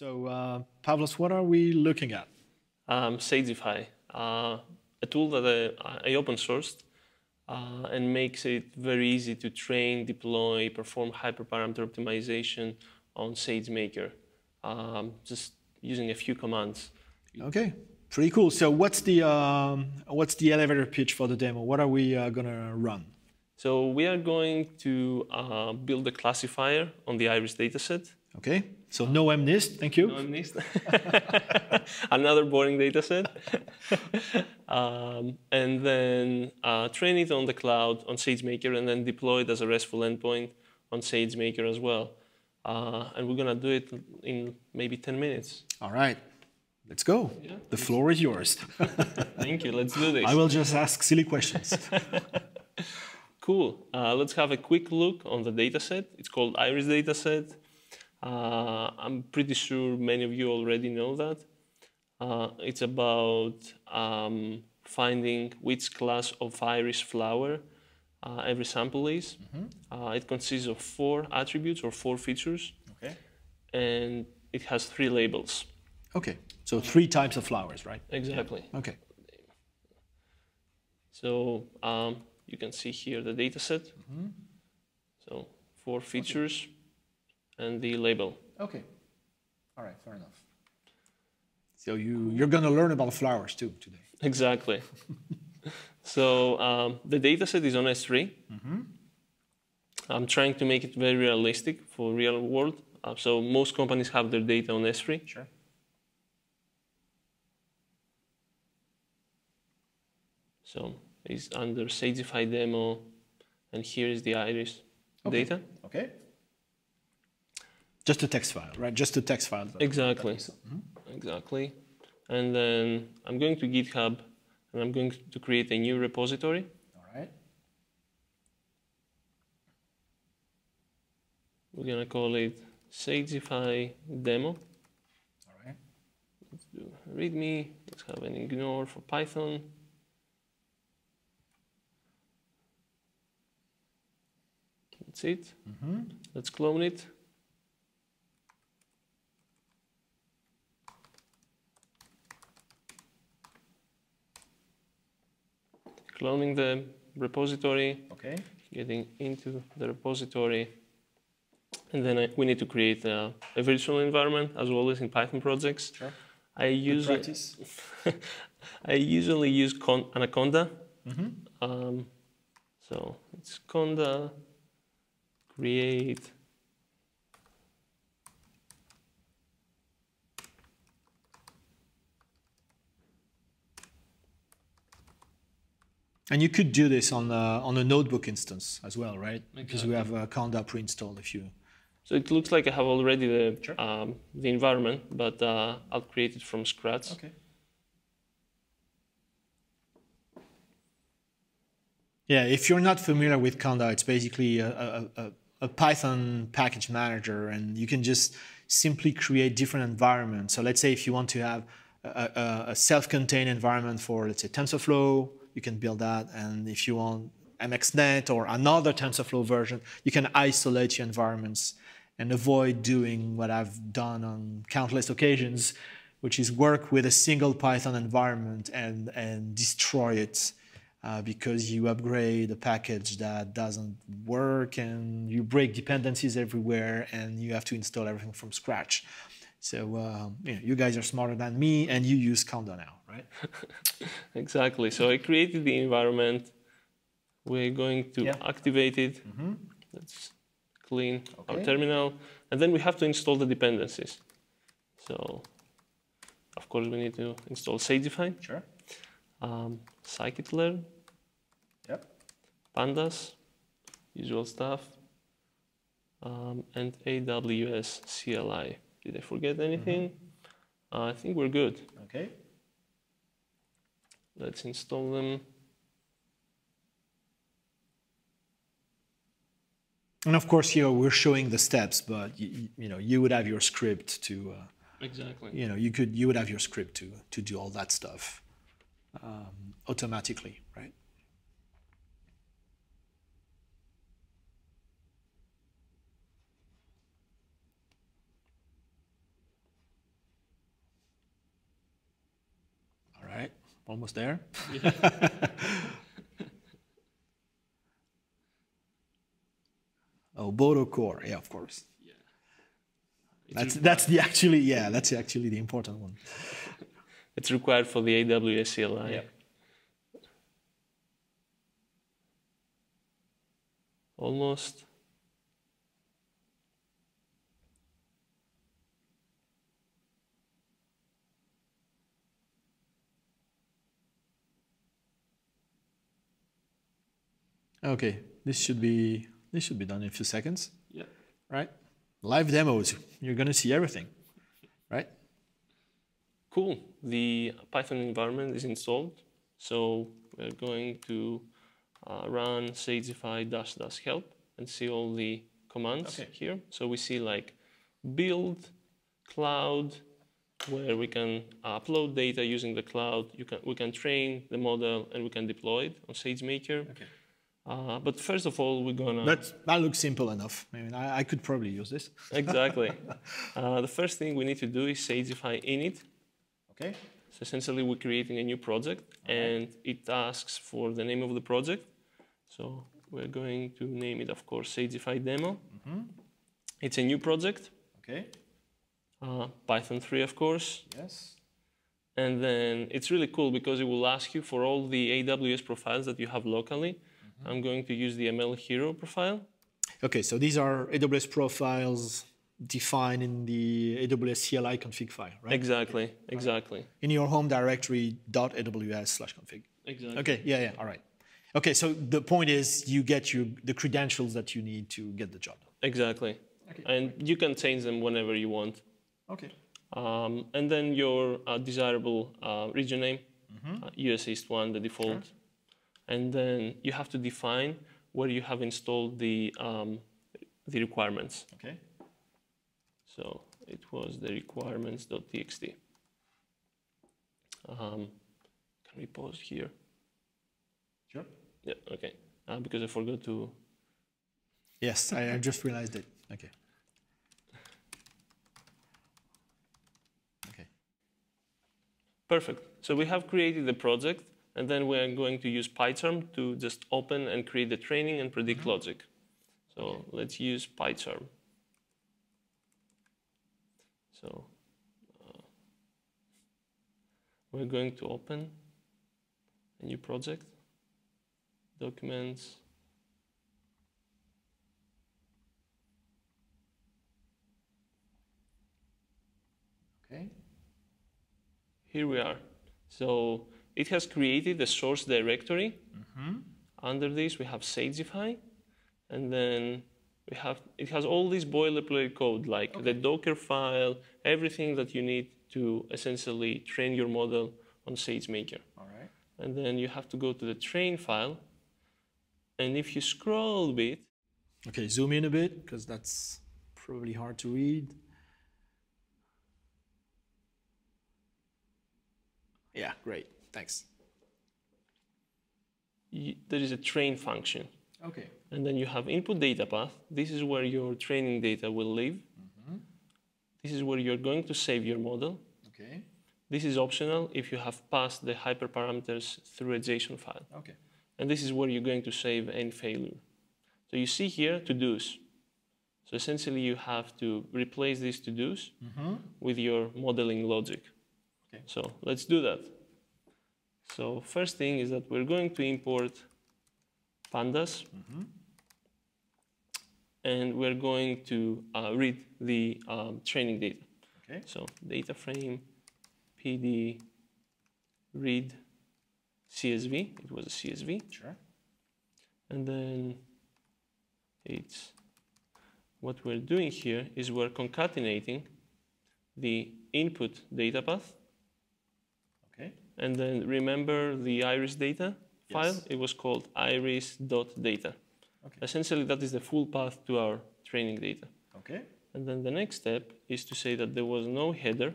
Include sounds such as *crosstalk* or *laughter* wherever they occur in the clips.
So, uh, Pavlos, what are we looking at? Um, Sagify, uh, a tool that I, I open sourced uh, and makes it very easy to train, deploy, perform hyperparameter optimization on SageMaker, um, just using a few commands. Okay, pretty cool. So, what's the um, what's the elevator pitch for the demo? What are we uh, gonna run? So we are going to uh, build a classifier on the iris dataset. Okay, so no MNIST, thank you. No MNIST. *laughs* Another boring dataset. *laughs* um, and then uh, train it on the cloud on SageMaker and then deploy it as a RESTful endpoint on SageMaker as well. Uh, and we're going to do it in maybe 10 minutes. All right, let's go. Yeah. The floor is yours. *laughs* Thank you, let's do this. I will just ask silly questions. Cool. Uh, let's have a quick look on the dataset. It's called Iris dataset. Uh, I'm pretty sure many of you already know that. Uh, it's about um, finding which class of iris flower uh, every sample is. Mm -hmm. it consists of four attributes or four features. Okay. And it has three labels. Okay. So three types of flowers, right? Exactly. Okay. So um, you can see here the data set. Mm -hmm. So four features okay. And the label. Okay. All right, fair enough. So you, you're going to learn about flowers too today. Exactly. *laughs* so um, the data set is on S3. Mm -hmm. I'm trying to make it very realistic for real world. Uh, so most companies have their data on S3. Sure. So it's under Sagify demo, and here is the iris okay. data. Okay. Just a text file, right? Just a text file. Exactly. Mm -hmm. Exactly. And then I'm going to GitHub, and I'm going to create a new repository. All right. We're going to call it Sagify demo. All right. Let's do README. Let's have an ignore for Python. That's it. Mm -hmm. Let's clone it. Cloning the repository. Okay. Getting into the repository. And then I, we need to create a, a, virtual environment as well as in Python projects. Sure. I usually *laughs* I usually use Con Anaconda. Mm -hmm. um, so it's Conda create And you could do this on a, on a notebook instance as well, right? Exactly. Because we have a Conda pre-installed if you... So it looks like I have already the, sure. um, the environment, but uh, I'll create it from scratch. Okay. Yeah, if you're not familiar with Conda, it's basically a, a, a Python package manager and you can just simply create different environments. So let's say if you want to have a, a self-contained environment for, let's say, TensorFlow, you can build that. And if you want MXNet or another TensorFlow version, you can isolate your environments and avoid doing what I've done on countless occasions, which is work with a single Python environment and, and destroy it uh, because you upgrade a package that doesn't work and you break dependencies everywhere and you have to install everything from scratch. So uh, you, know, you guys are smarter than me and you use Conda now, right? *laughs* exactly. So I created the environment. We're going to yeah. activate it. Mm -hmm. Let's clean okay. our terminal. And then we have to install the dependencies. So of course we need to install Sagify. Sure um, scikit-learn, yep. pandas, usual stuff, um, and AWS CLI. Did I forget anything? Mm -hmm. uh, I think we're good. Okay. Let's install them. And of course, here we're showing the steps, but you, you know you would have your script to. Uh, exactly. You know you could you would have your script to to do all that stuff um, automatically, right? Almost there. *laughs* oh, botocore, yeah, of course. Yeah. That's that's the actually yeah that's actually the important one. It's required for the AWS CLI. Yeah. Almost. Okay, this should be this should be done in a few seconds, Yeah. right? Live demos, you're gonna see everything, right? Cool. The Python environment is installed. So we're going to uh, run sagify dash dash help and see all the commands Okay. here. So we see like build, cloud, where we can upload data using the cloud. You can, we can train the model and we can deploy it on SageMaker. Okay. Uh, but first of all, we're gonna That that looks simple enough. I mean, I, I could probably use this. *laughs* exactly. uh, the first thing we need to do is sagify init. Okay. So essentially, we're creating a new project, and it asks for the name of the project. So we're going to name it, of course, Sagify Demo. It's a new project, Okay. uh, Python 3, of course. Yes. And then it's really cool because it will ask you for all the AWS profiles that you have locally. I'm going to use the ML Hero profile. Okay, so these are AWS profiles defined in the AWS CLI config file, right? Exactly, exactly, In your home directory .aws slash config. exactly. Okay, yeah, yeah, all right. Okay, so the point is you get you the credentials that you need to get the job done. Exactly. Okay. And you can change them whenever you want. Okay. Um, and then your uh, desirable uh, region name, uh, US East 1, the default. And then you have to define where you have installed the, um, the requirements. Okay. So it was the requirements.txt. Um, can we pause here? Sure. Yeah, okay. Uh, because I forgot to. Yes, I, I just realized it. Okay. Okay. Perfect. So we have created the project, and then we are going to use PyCharm to just open and create the training and predict logic. So let's use PyCharm. So uh, we're going to open a new project, documents, Okay. Here we are. So it has created a source directory. Mm-hmm. Under this, we have Sagify, and then we have it has all this boilerplate code like the Docker file, everything that you need to essentially train your model on SageMaker. All right. And then you have to go to the train file, and if you scroll a bit, Okay, zoom in a bit because that's probably hard to read. Yeah, great. Thanks. you, there is a train function. Okay. And then you have input data path. This is where your training data will live. Mm-hmm. This is where you're going to save your model. Okay. This is optional if you have passed the hyperparameters through a JSON file. Okay. And this is where you're going to save any failure. So you see here to-dos. So essentially you have to replace these to-dos mm-hmm. with your modeling logic. Okay. So let's do that. So first thing is that we're going to import pandas. And we're going to uh, read the um, training data. Okay. So data frame, PD, read, CSV. It was a CSV. Sure. And then it's what we're doing here is we're concatenating the input data path. Okay. And then remember the iris data file? Yes. It was called iris.data. Okay. Essentially, that is the full path to our training data. Okay. And then the next step is to say that there was no header,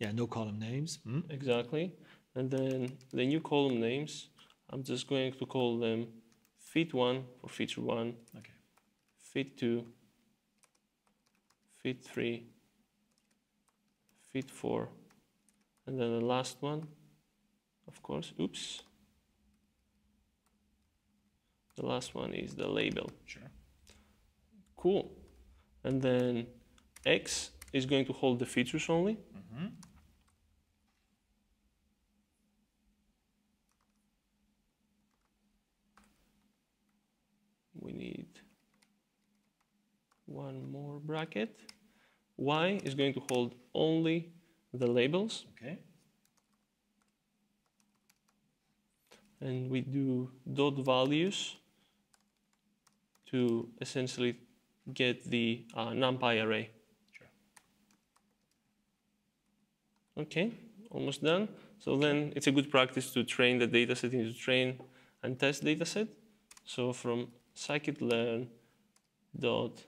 Yeah, no column names. Hmm? exactly. And then the new column names, I'm just going to call them fit1 for feature 1, Okay. fit2, fit3, fit4, and then the last one of course, oops. The last one is the label. Sure. Cool. And then X is going to hold the features only. Mm-hmm. We need one more bracket. Y is going to hold only the labels. Okay. And we do dot values to essentially get the uh, NumPy array. Sure. Okay, almost done. So then it's a good practice to train the dataset into train and test dataset. So from scikit-learn dot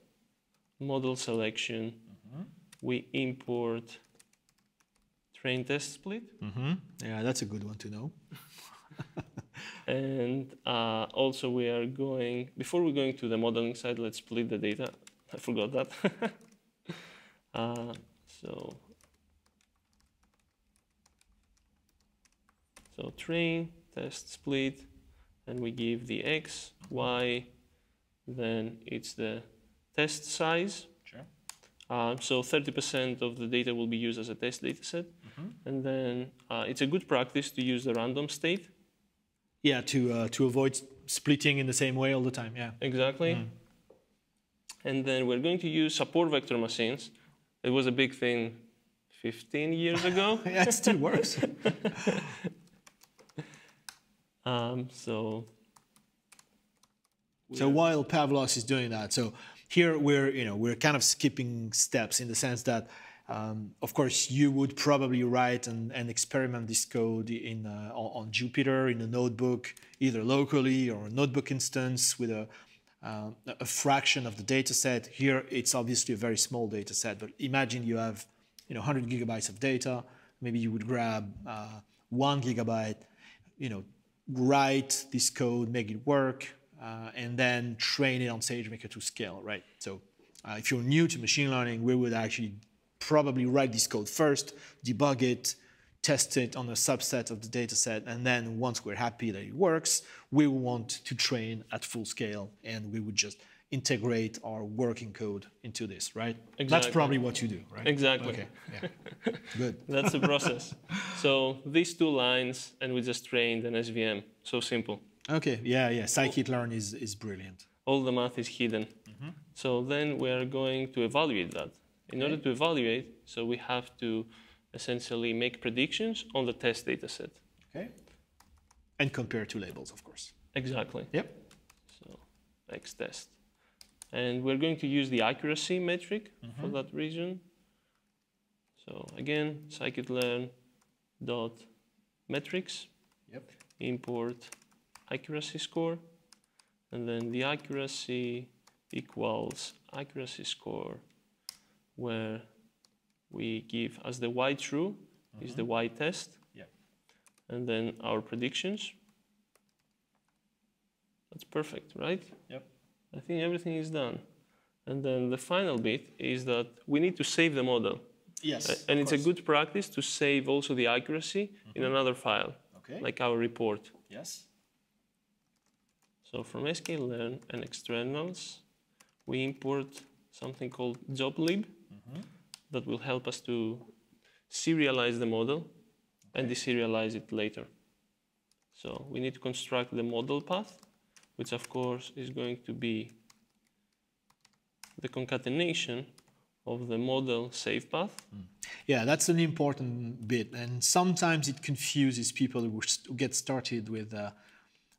model selection, we import train test split. Mm-hmm. Yeah, that's a good one to know. *laughs* And uh, also we are going, before we're going to the modeling side, let's split the data. I forgot that. *laughs* uh, so, so train, test, split, and we give the x, y, then it's the test size. Uh, so 30% of the data will be used as a test data set. And then uh, it's a good practice to use the random state. Yeah, to uh, to avoid splitting in the same way all the time. Yeah. Exactly. And then we're going to use support vector machines. It was a big thing 15 years ago. *laughs* yeah, it still works. *laughs* um, so So while Pavlos is doing that, so here we're you know we're kind of skipping steps in the sense that, um, of course, you would probably write and, and experiment this code in uh, on, Jupyter in a notebook, either locally or a notebook instance with a uh, a fraction of the data set. Here it's obviously a very small data set, but imagine you have you know 100 gigabytes of data. Maybe you would grab uh, one gigabyte, you know, write this code, make it work, uh, and then train it on SageMaker to scale, right? So uh, if you're new to machine learning, we would actually probably write this code first, debug it, test it on a subset of the data set, and then once we're happy that it works, we want to train at full scale, and we would just integrate our working code into this, right? Exactly. That's probably what you do, right? Exactly. Okay, yeah. *laughs* Good. that's the process. so these two lines, and we just trained an SVM. So simple. Okay, yeah, yeah. Scikit-learn is, is brilliant. All the math is hidden. Mm-hmm. So then we are going to evaluate that. In order to evaluate, so we have to essentially make predictions on the test data set. Okay. And compare two labels, of course. Exactly. Yep. So X test. And we're going to use the accuracy metric for mm-hmm. that region. So again, scikit-learn dot metrics, Yep. import accuracy score, and then the accuracy equals accuracy score, where we give as the y true is the mm-hmm. y test, Yep. and then our predictions. That's perfect, right? Yep. I think everything is done. And then the final bit is that we need to save the model. Yes. A- and it's a good practice to save also the accuracy in mm-hmm. another file, Okay. like our report. yes. So from sklearn and externals, we import something called joblib that will help us to serialize the model and deserialize it later. So we need to construct the model path, which of course is going to be the concatenation of the model save path. Yeah, that's an important bit, and sometimes it confuses people who who get started with uh,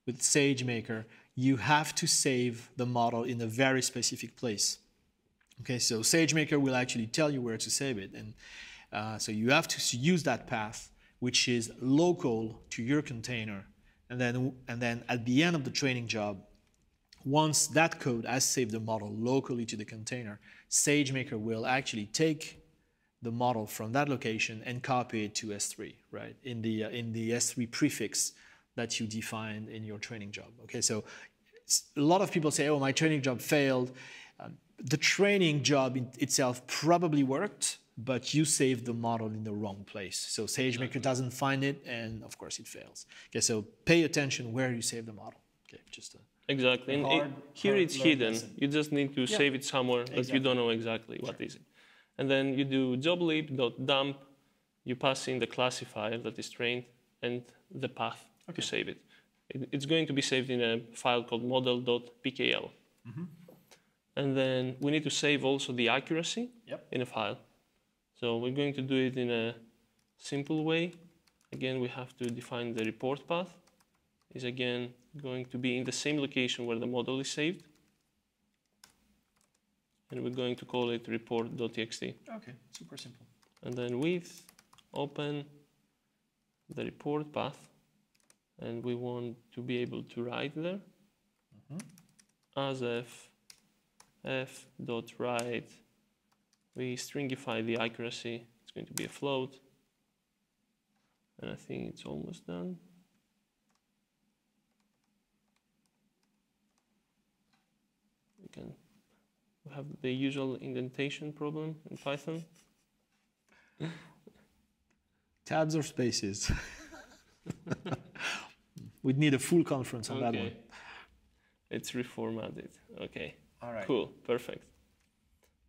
with SageMaker. You have to save the model in a very specific place. Okay, so SageMaker will actually tell you where to save it, and uh, so you have to use that path, which is local to your container, and then and then at the end of the training job, once that code has saved the model locally to the container, SageMaker will actually take the model from that location and copy it to S3, right? In the uh, in the S3 prefix that you defined in your training job. Okay, so a lot of people say, "Oh, my training job failed." Um, the training job in itself probably worked, but you saved the model in the wrong place. So SageMaker doesn't find it, and of course it fails. Okay, so pay attention where you save the model. Okay, just a, Exactly. And it- here hard it's hidden. lesson. You just need to save it somewhere that you don't know exactly what is it. And then you do joblib.dump, you pass in the classifier that is trained and the path to save it. It- It's going to be saved in a file called model.pkl. Mm-hmm. And then we need to save also the accuracy Yep. in a file. So we're going to do it in a simple way. Again, we have to define the report path. Is again going to be in the same location where the model is saved. And we're going to call it report.txt. okay, super simple. And then with open the report path, and we want to be able to write there mm-hmm. as f f dot write. We stringify the accuracy. It's going to be a float, and I think it's almost done. We can we have the usual indentation problem in Python. Tabs or spaces? *laughs* We'd need a full conference on that one. It's reformatted. Okay. All right. Cool. Perfect.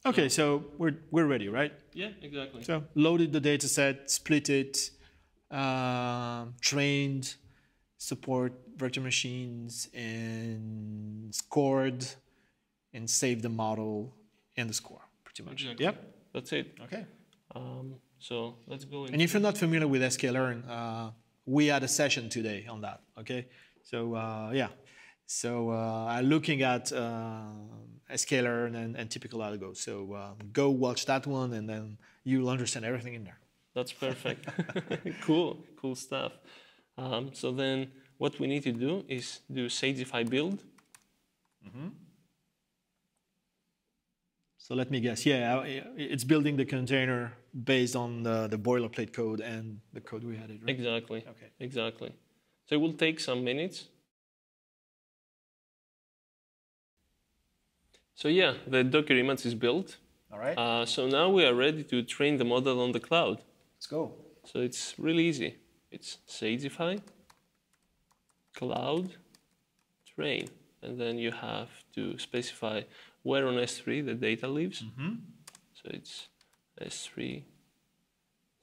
Okay, so we're, we're ready, right? Yeah, exactly. So loaded the data set, split it, um, trained, support virtual machines, and scored, and saved the model and the score, pretty much. Exactly. Yep. That's it. Okay. Um, so let's go in. And if you're not familiar with sklearn, uh, we had a session today on that. Okay, so uh, yeah, so uh, I'm looking at uh, sklearn and, and typical algo. So uh, go watch that one, and then you'll understand everything in there. That's perfect. *laughs* cool. Cool stuff. Um, so then what we need to do is do Sagify build. So let me guess. Yeah, it's building the container based on the, the boilerplate code and the code we added. Right? Exactly. Okay. Exactly. So it will take some minutes. So yeah, the Docker image is built. All right. Uh, so now we are ready to train the model on the cloud. Let's go. So it's really easy. It's Sagify, cloud, train. And then you have to specify where on S3 the data lives. So it's S3,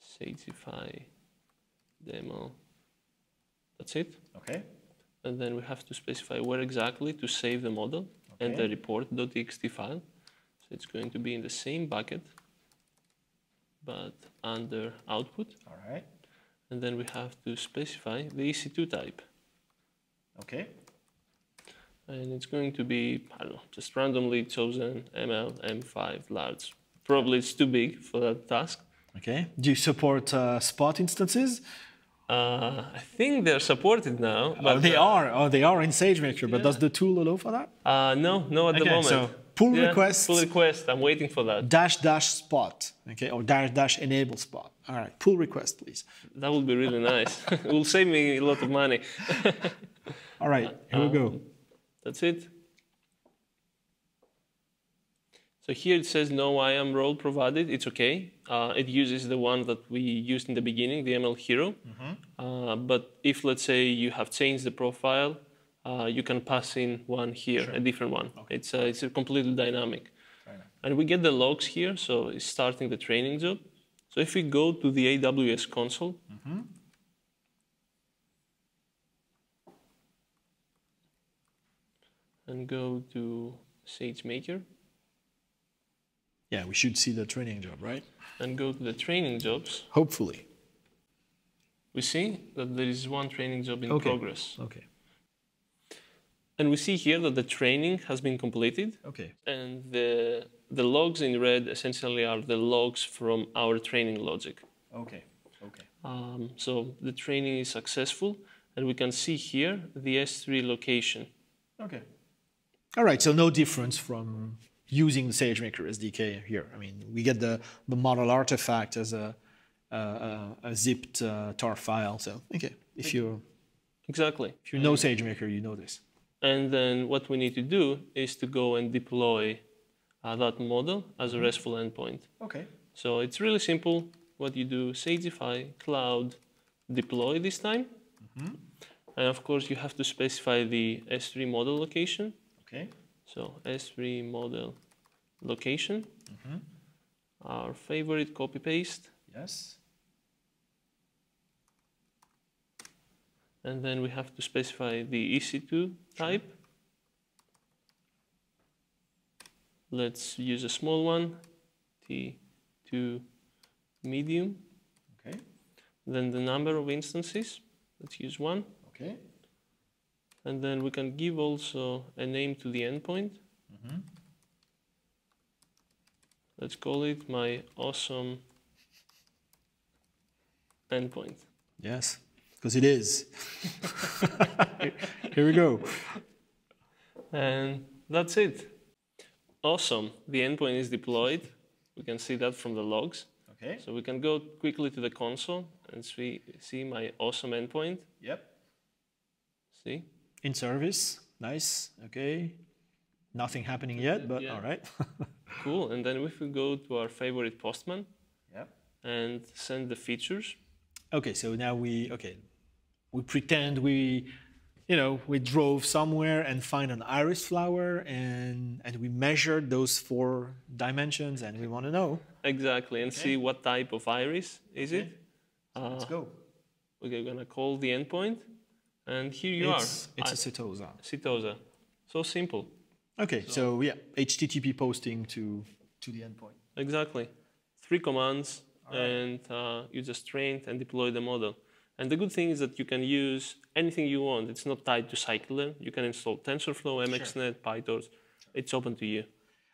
Sagify, demo. That's it. Okay. And then we have to specify where exactly to save the model and the Okay. report.txt file. So it's going to be in the same bucket, but under output. All right. And then we have to specify the EC2 type. Okay. And it's going to be, I don't know, just randomly chosen ML M5 large. Probably it's too big for that task. Okay. Do you support uh, spot instances? Uh, I think they're supported now, but oh, they uh, are. Oh, they are in SageMaker. But does the tool allow for that? Uh, no, no, at the Okay, moment. so pull Yeah, requests. Pull request. I'm waiting for that. Dash dash spot. Okay. Or dash dash enable spot. All right. Pull request, please. That would be really nice. *laughs* it will save me a lot of money. *laughs* All right. Here we go. That's it. So here it says no IAM role provided. It's okay. Uh, it uses the one that we used in the beginning, the ML Hero. Uh, but if, let's say, you have changed the profile, uh, you can pass in one here, a different one. It's, uh, it's a completely dynamic. And we get the logs here, so it's starting the training job. So if we go to the AWS console, and go to SageMaker, Yeah, we should see the training job, right? and go to the training jobs, Hopefully. we see that there is one training job in Okay. progress. Okay. And we see here that the training has been completed, Okay. and the, the logs in red essentially are the logs from our training logic. Okay. Okay. Um, so the training is successful, and we can see here the S3 location. Okay. All right. So no difference from using the SageMaker SDK here. I mean, we get the, the model artifact as a, a, a, zipped uh, tar file. So okay, if you Exactly. if you know SageMaker, you know this. And then what we need to do is to go and deploy uh, that model as a RESTful endpoint. Okay. So it's really simple. What you do, Sagify cloud deploy this time. And of course, you have to specify the S3 model location. Okay. So S3 model location. Mm-hmm. Our favorite copy paste. Yes. And then we have to specify the EC2 type. Let's use a small one, T2 medium. Okay. Then the number of instances, let's use one. Okay. And then we can give also a name to the endpoint. Mm-hmm. Let's call it my awesome endpoint. Yes, because it is. *laughs* Here we go. And that's it. Awesome. The endpoint is deployed. We can see that from the logs. Okay. So we can go quickly to the console and see, see my awesome endpoint. Yep. See? In service. Nice. Okay. Nothing happening yet, but Yeah. all right. *laughs* Cool. And then if we go to our favorite postman yep. and send the features, Okay, so now we okay, we pretend we, you know, we drove somewhere and find an iris flower and and we measured those four dimensions and we want to know. exactly, and see what type of iris is it. Uh, Let's go. we're gonna call the endpoint, and here you It's, are. it's I- a Setosa. Sitosa. So simple. Okay, so yeah, HTTP posting to to the endpoint. Exactly. Three commands, and uh, you just train and deploy the model. And the good thing is that you can use anything you want. It's not tied to Scikit-learn. You can install TensorFlow, MXNet, PyTorch. It's open to you.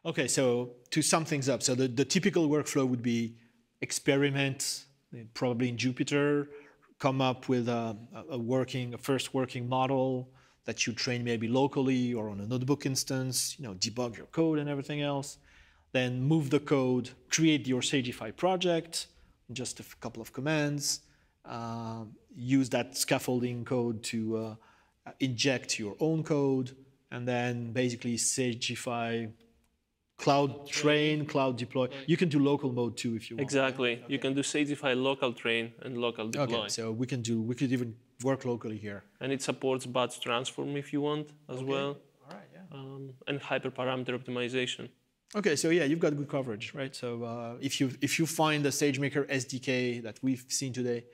Okay, so to sum things up, so the, the typical workflow would be experiment, probably in Jupyter, come up with a, a working, a first working model that you train maybe locally or on a notebook instance, you know, debug your code and everything else. Then move the code, create your Sagify project, just a couple of commands, um, use that scaffolding code to uh, inject your own code, and then basically Sagify cloud train, cloud deploy. You can do local mode too if you want. Exactly. You can do Sagify local train and local deploy. Okay, so we can do. We could even work locally here. And it supports batch transform if you want as well, All right. Yeah. um, and hyperparameter optimization. Okay, so yeah, you've got good coverage, right? So uh, if you if you find the SageMaker SDK that we've seen today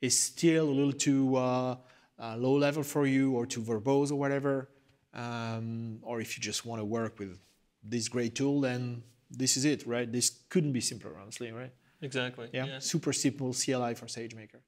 is still a little too uh, uh, low level for you, or too verbose or whatever, um, or if you just want to work with this great tool, then this is it, right? This couldn't be simpler, honestly, right? Exactly. Yeah, yeah. super simple CLI for SageMaker.